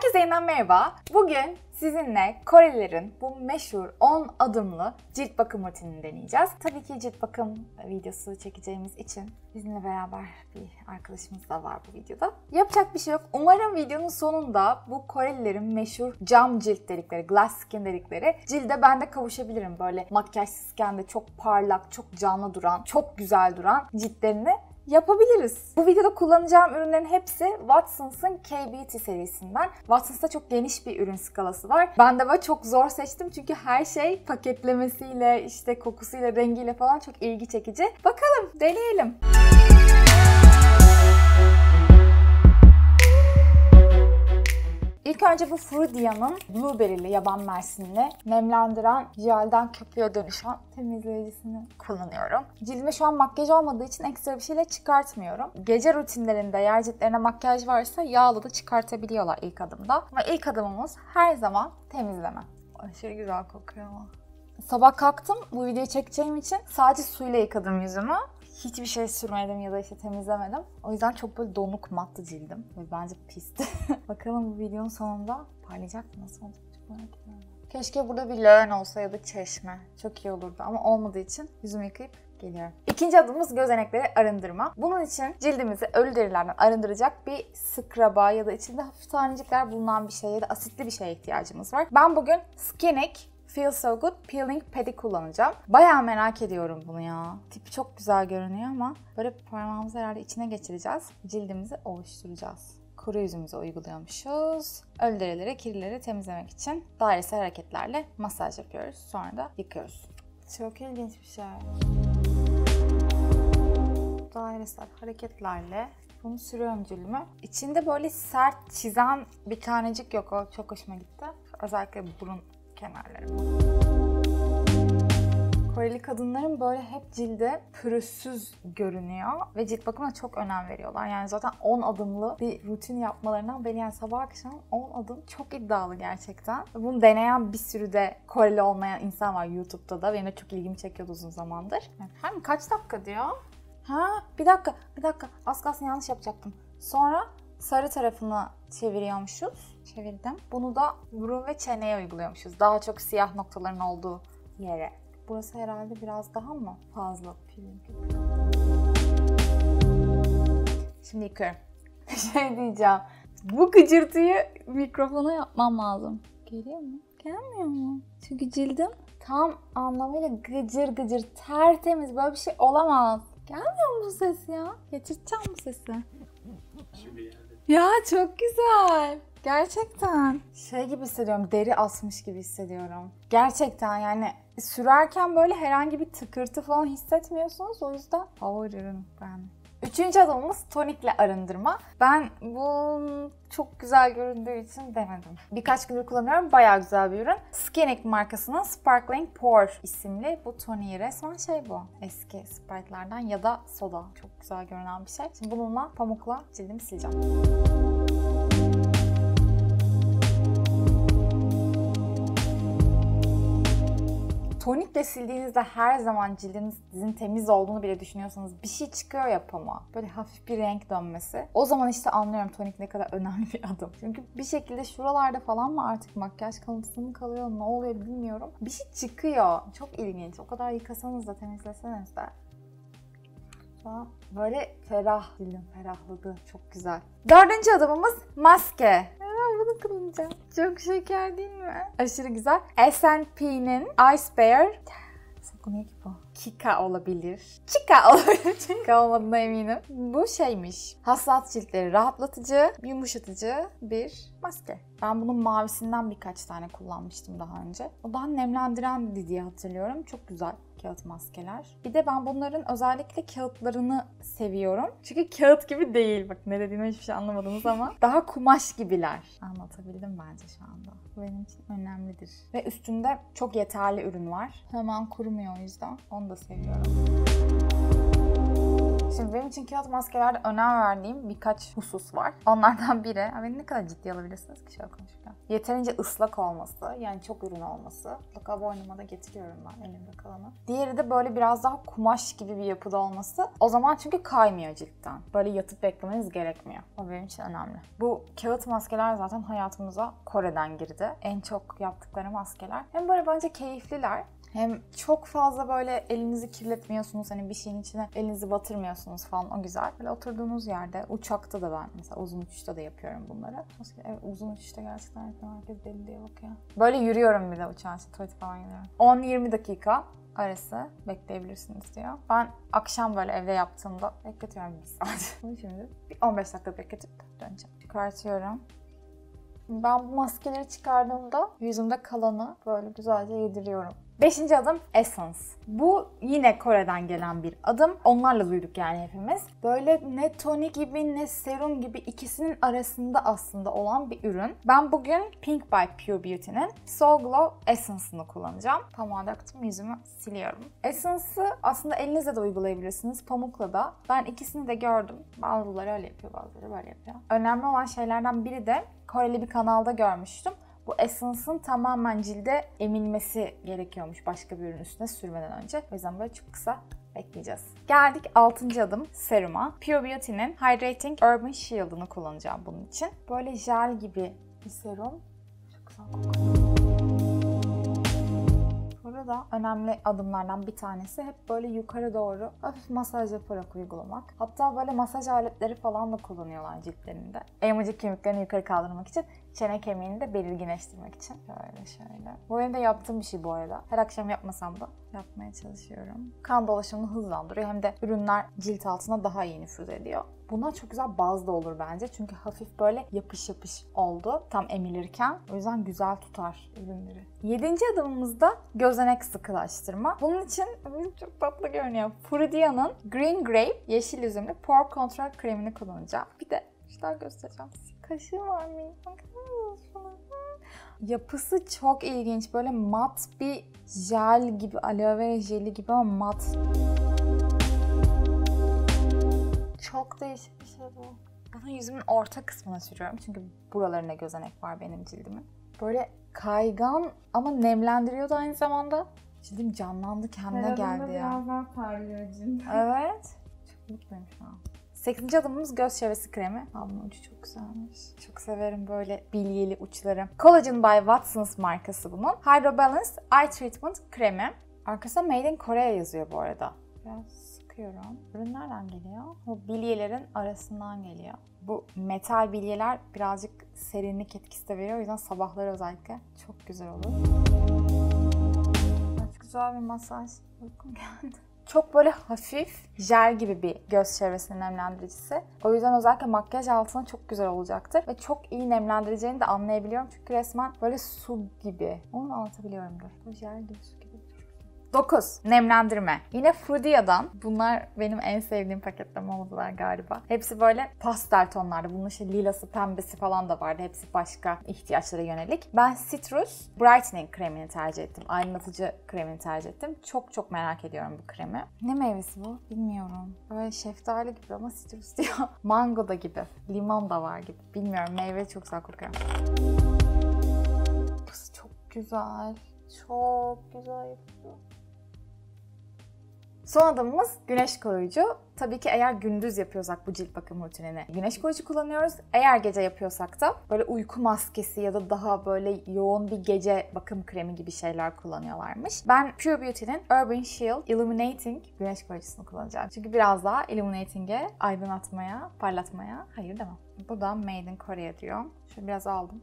Herkese yeniden merhaba. Bugün sizinle Korelilerin bu meşhur 10 adımlı cilt bakım rutinini deneyeceğiz. Tabii ki cilt bakım videosu çekeceğimiz için bizimle beraber bir arkadaşımız da var bu videoda. Yapacak bir şey yok. Umarım videonun sonunda bu Korelilerin meşhur cam cilt dedikleri, glass skin dedikleri cilde ben de kavuşabilirim. Böyle makyajsızken de çok parlak, çok canlı duran, çok güzel duran ciltlerini yapabiliriz. Bu videoda kullanacağım ürünlerin hepsi Watsons'ın K-Beauty serisinden. Watsons'ta çok geniş bir ürün skalası var. Ben de böyle çok zor seçtim çünkü her şey paketlemesiyle, işte kokusuyla, rengiyle falan çok ilgi çekici. Bakalım, deneyelim. Önce bu Frudia'nın Blueberry'li yaban mersinli nemlendiren jelden köpüğe dönüşen temizleyicisini kullanıyorum. Cildime şu an makyaj olmadığı için ekstra bir şeyle çıkartmıyorum. Gece rutinlerinde yer ciltlerine makyaj varsa yağlı da çıkartabiliyorlar ilk adımda. Ama ilk adımımız her zaman temizleme. Aşırı güzel kokuyor ama. Sabah kalktım bu videoyu çekeceğim için sadece suyla yıkadım yüzümü hiçbir şey sürmedim ya da işte temizlemedim. O yüzden çok böyle donuk mattı cildim. Ve bence pisti. Bakalım bu videonun sonunda parlayacak mı? Nasıl olacak? Çok merak ediyorum. Keşke burada bir leğen olsa ya da çeşme. Çok iyi olurdu ama olmadığı için yüzümü yıkayıp geliyorum. İkinci adımımız gözenekleri arındırma. Bunun için cildimizi ölü derilerden arındıracak bir skraba ya da içinde hafif tanecikler bulunan bir şey ya da asitli bir şeye ihtiyacımız var. Ben bugün Skinik Feel So Good Peeling Pad'i kullanacağım. Bayağı merak ediyorum bunu ya. Tipi çok güzel görünüyor ama böyle parmağımızı herhalde içine geçireceğiz. Cildimizi oluşturacağız. Kuru yüzümüze uyguluyormuşuz. Ölü derileri, kirlileri temizlemek için dairesel hareketlerle masaj yapıyoruz. Sonra da yıkıyoruz. Çok ilginç bir şey. Dairesel hareketlerle bunu sürüyorum cildime. İçinde böyle sert çizen bir tanecik yok. O çok hoşuma gitti. Özellikle burun kenarlarıma. Koreli kadınların böyle hep cilde pürüzsüz görünüyor ve cilt bakımına çok önem veriyorlar. Yani zaten 10 adımlı bir rutin yapmalarından beri yani sabah akşam 10 adım çok iddialı gerçekten. Bunu deneyen bir sürü de Koreli olmayan insan var YouTube'da da. Benim de çok ilgimi çekiyordu uzun zamandır. Hem kaç dakika diyor? Ha bir dakika bir dakika az kalsın yanlış yapacaktım. Sonra sarı tarafını çeviriyormuşuz. Çevirdim. Bunu da burun ve çeneye uyguluyormuşuz. Daha çok siyah noktaların olduğu yere. Burası herhalde biraz daha mı fazla peeling Şimdi yıkıyorum. Bir şey diyeceğim. Bu gıcırtıyı mikrofona yapmam lazım. Geliyor mu? Gelmiyor mu? Çünkü cildim tam anlamıyla gıcır gıcır tertemiz. Böyle bir şey olamaz. Gelmiyor mu bu ses ya? Geçirteceğim bu sesi. Ya çok güzel. Gerçekten. Şey gibi hissediyorum, deri asmış gibi hissediyorum. Gerçekten yani sürerken böyle herhangi bir tıkırtı falan hissetmiyorsunuz. O yüzden favori ürünüm ben. Üçüncü adımımız tonikle arındırma. Ben bu çok güzel göründüğü için denedim. Birkaç gündür kullanıyorum. Bayağı güzel bir ürün. Skinik markasının Sparkling Pore isimli bu toniği. Resmen şey bu. Eski Sprite'lardan ya da soda. Çok güzel görünen bir şey. Şimdi bununla pamukla cildimi sileceğim. Tonikle sildiğinizde her zaman cildinizin temiz olduğunu bile düşünüyorsanız bir şey çıkıyor ya pamuğa. Böyle hafif bir renk dönmesi. O zaman işte anlıyorum tonik ne kadar önemli bir adım. Çünkü bir şekilde şuralarda falan mı artık makyaj kalıntısı mı kalıyor ne oluyor bilmiyorum. Bir şey çıkıyor. Çok ilginç. O kadar yıkasanız da temizleseniz de böyle ferah dilim ferahladı. Çok güzel. Dördüncü adımımız maske. Kullanacağım. Çok şeker değil mi? Aşırı güzel. S&P'nin Ice Bear ki bu? Kika olabilir. Kika olabilir. Kika olmadığına eminim. Bu şeymiş. Hassas ciltleri rahatlatıcı, yumuşatıcı bir maske. Ben bunun mavisinden birkaç tane kullanmıştım daha önce. O daha nemlendiren diye hatırlıyorum. Çok güzel kağıt maskeler. Bir de ben bunların özellikle kağıtlarını seviyorum. Çünkü kağıt gibi değil. Bak ne dediğimi hiçbir şey anlamadınız ama. Daha kumaş gibiler. Anlatabildim bence şu anda. Bu benim için önemlidir. Ve üstünde çok yeterli ürün var. Hemen kurumuyor o yüzden. Onu da seviyorum. Şimdi benim için kağıt maskelerde önem verdiğim birkaç husus var. Onlardan biri, beni ne kadar ciddi alabilirsiniz ki şöyle konuşurken. Yeterince ıslak olması, yani çok ürün olması. Mutlaka boynuma da getiriyorum ben elimde kalanı. Diğeri de böyle biraz daha kumaş gibi bir yapıda olması. O zaman çünkü kaymıyor ciltten. Böyle yatıp beklemeniz gerekmiyor. O benim için önemli. Bu kağıt maskeler zaten hayatımıza Kore'den girdi. En çok yaptıkları maskeler. Hem böyle bence keyifliler hem çok fazla böyle elinizi kirletmiyorsunuz. Hani bir şeyin içine elinizi batırmıyorsunuz falan. O güzel. Böyle oturduğunuz yerde, uçakta da ben mesela uzun uçuşta da yapıyorum bunları. Evet, uzun uçuşta gerçekten. Herkes deli diye bakıyor. Böyle yürüyorum bir de uçağın işte tuvalet falan gidiyorum. 10-20 dakika arası bekleyebilirsiniz diyor. Ben akşam böyle evde yaptığımda bekletiyorum bir saat. Şimdi bir 15 dakika bekletip döneceğim. Çıkartıyorum. Ben bu maskeleri çıkardığımda yüzümde kalanı böyle güzelce yediriyorum. Beşinci adım Essence. Bu yine Kore'den gelen bir adım. Onlarla duyduk yani hepimiz. Böyle ne tonik gibi ne serum gibi ikisinin arasında aslında olan bir ürün. Ben bugün Pink by Pure Beauty'nin Soul Glow Essence'ını kullanacağım. Pamuğa döktüm yüzümü siliyorum. Essence'ı aslında elinizle de uygulayabilirsiniz. Pamukla da. Ben ikisini de gördüm. Bazıları öyle yapıyor bazıları böyle yapıyor. Önemli olan şeylerden biri de Koreli bir kanalda görmüştüm. Bu Essence'ın tamamen cilde emilmesi gerekiyormuş başka bir ürün üstüne sürmeden önce. O yüzden böyle çok kısa bekleyeceğiz. Geldik 6. adım seruma. Pure Beauty'nin Hydrating Urban Shield'ını kullanacağım bunun için. Böyle jel gibi bir serum. Çok güzel kokuyor. Burada önemli adımlardan bir tanesi hep böyle yukarı doğru hafif masaj yaparak uygulamak. Hatta böyle masaj aletleri falan da kullanıyorlar ciltlerinde. Elmacık kemiklerini yukarı kaldırmak için çene kemiğini de belirginleştirmek için. Şöyle şöyle. Bu benim de yaptığım bir şey bu arada. Her akşam yapmasam da yapmaya çalışıyorum. Kan dolaşımını hızlandırıyor hem de ürünler cilt altına daha iyi nüfuz ediyor. Buna çok güzel baz da olur bence. Çünkü hafif böyle yapış yapış oldu tam emilirken. O yüzden güzel tutar ürünleri. Yedinci adımımızda gözenek sıkılaştırma. Bunun için çok tatlı görünüyor. Frudia'nın Green Grape yeşil üzümlü Pore Control kremini kullanacağım. Bir de şuradan göstereceğim. Kaşığım var mı? Yapısı çok ilginç. Böyle mat bir jel gibi, aloe vera jeli gibi ama mat. Çok değişik bir şey bu. Bunu yüzümün orta kısmına sürüyorum. Çünkü buralarında gözenek var benim cildimin. Böyle kaygan ama nemlendiriyor da aynı zamanda. Cildim canlandı kendine geldi ya. biraz daha parlıyor cilt. Evet. Çok mutluyum şu an. 8. adımımız göz çevresi kremi. Bunun ucu çok güzelmiş. Çok severim böyle bilyeli uçları. Collagen by Watsons markası bunun. Hydro Balance Eye Treatment kremi. Arkasında Made in Korea yazıyor bu arada. Biraz sıkıyorum. Ürün nereden geliyor? O bilyelerin arasından geliyor. Bu metal bilyeler birazcık serinlik etkisi de veriyor. O yüzden sabahları özellikle çok güzel olur. Çok güzel bir masaj. Uykum geldi. Çok böyle hafif jel gibi bir göz çevresinin nemlendiricisi. O yüzden özellikle makyaj altına çok güzel olacaktır. Ve çok iyi nemlendireceğini de anlayabiliyorum. Çünkü resmen böyle su gibi. Onu anlatabiliyorumdur. Bu jel gibi. 9. Nemlendirme. Yine Frudia'dan. Bunlar benim en sevdiğim paketleme oldular galiba. Hepsi böyle pastel tonlarda. Bunun işte lilası, pembesi falan da vardı. Hepsi başka ihtiyaçlara yönelik. Ben Citrus Brightening kremini tercih ettim. Aydınlatıcı kremini tercih ettim. Çok çok merak ediyorum bu kremi. Ne meyvesi bu? Bilmiyorum. Böyle şeftali gibi ama citrus diyor. Mango da gibi. Limon da var gibi. Bilmiyorum. Meyve çok güzel kokuyor. Çok güzel. Çok güzel yapıyor. Son adımımız güneş koruyucu. Tabii ki eğer gündüz yapıyorsak bu cilt bakım rutinini güneş koruyucu kullanıyoruz. Eğer gece yapıyorsak da böyle uyku maskesi ya da daha böyle yoğun bir gece bakım kremi gibi şeyler kullanıyorlarmış. Ben Pure Beauty'nin Urban Shield Illuminating güneş koruyucusunu kullanacağım. Çünkü biraz daha illuminating'e, aydınlatmaya, parlatmaya hayır demem. Bu da Made in Korea diyor. Şöyle biraz aldım.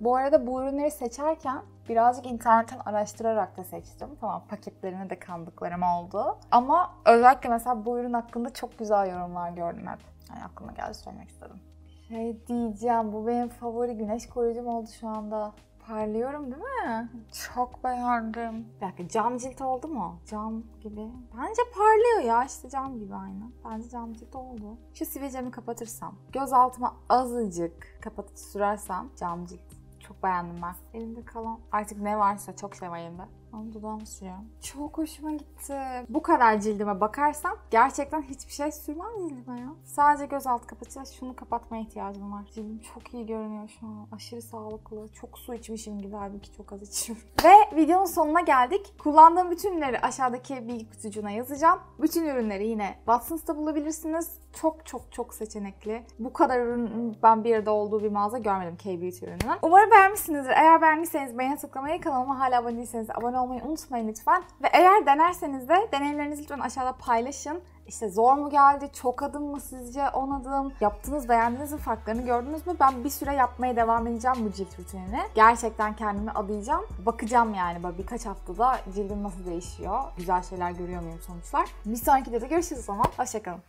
Bu arada bu ürünleri seçerken birazcık internetten araştırarak da seçtim. Tamam paketlerine de kandıklarım oldu. Ama özellikle mesela bu ürün hakkında çok güzel yorumlar gördüm hep. Yani aklıma geldi söylemek istedim. Şey diyeceğim bu benim favori güneş koruyucum oldu şu anda. Parlıyorum değil mi? Çok beğendim. Bir dakika cam cilt oldu mu? Cam gibi. Bence parlıyor ya işte cam gibi aynı. Bence cam cilt oldu. Şu sivilcemi kapatırsam, göz altıma azıcık kapatıcı sürersem cam cilt. Çok beğendim ben. Elimde kalan artık ne varsa çok şey var elimde. Ama dudağımı sürüyorum. Çok hoşuma gitti. Bu kadar cildime bakarsam gerçekten hiçbir şey sürmem cildime ya. Sadece göz altı kapatıcı şunu kapatmaya ihtiyacım var. Cildim çok iyi görünüyor şu an. Aşırı sağlıklı. Çok su içmişim gibi halbuki çok az içiyorum. Ve videonun sonuna geldik. Kullandığım bütün ürünleri aşağıdaki bilgi kutucuğuna yazacağım. Bütün ürünleri yine Watsons'ta bulabilirsiniz. Çok çok çok seçenekli. Bu kadar ürün ben bir arada olduğu bir mağaza görmedim K-Beauty ürününün. Umarım beğenmişsinizdir. Eğer beğendiyseniz beğeni tıklamayı, kanalıma hala abone değilseniz abone olmayı unutmayın lütfen. Ve eğer denerseniz de deneyimlerinizi lütfen aşağıda paylaşın. İşte zor mu geldi, çok adım mı sizce, 10 adım, yaptığınız, beğendiğiniz mi, farklarını gördünüz mü? Ben bir süre yapmaya devam edeceğim bu cilt rutinini. Gerçekten kendimi adayacağım. Bakacağım yani böyle birkaç haftada cildim nasıl değişiyor, güzel şeyler görüyor muyum sonuçlar. Bir sonraki videoda görüşürüz o zaman. Hoşçakalın.